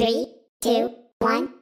Three, two, one.